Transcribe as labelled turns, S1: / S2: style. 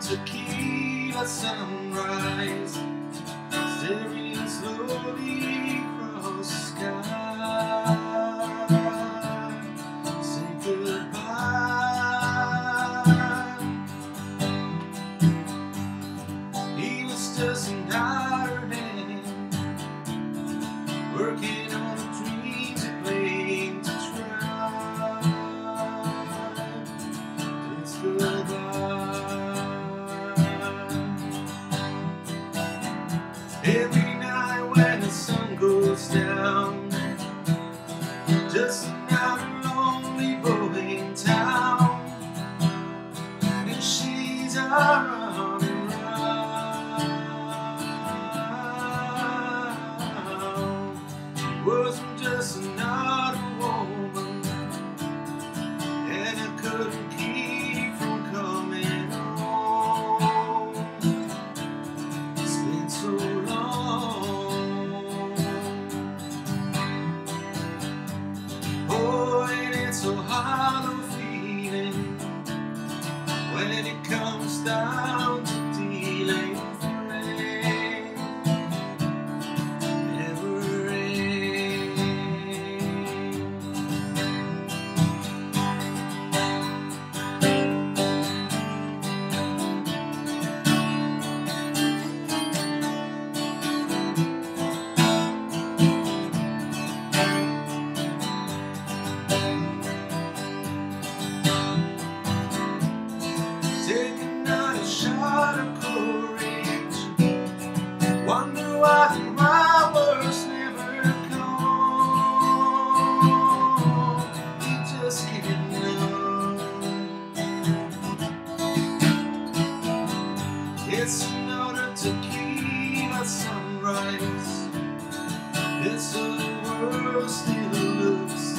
S1: tequila sunrise, staring slowly across the sky. Say goodbye. He was just an Ireland, Every hollow feeling when it comes down It's in order to keep a sunrise. It's the world still looks.